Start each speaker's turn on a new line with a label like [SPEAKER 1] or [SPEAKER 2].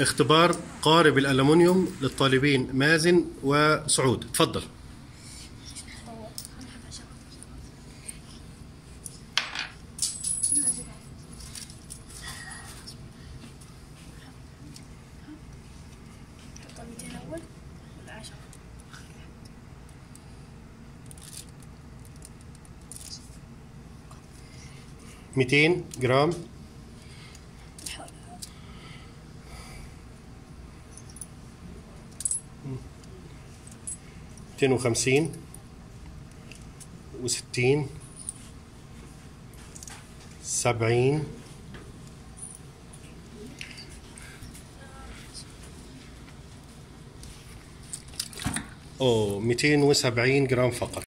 [SPEAKER 1] اختبار قارب الألمنيوم للطالبين مازن وسعود. تفضل.
[SPEAKER 2] حط 200 أول ولا 10
[SPEAKER 1] 200 جرام. ميتين وخمسين وستين سبعين أو ميتين وسبعين جرام فقط.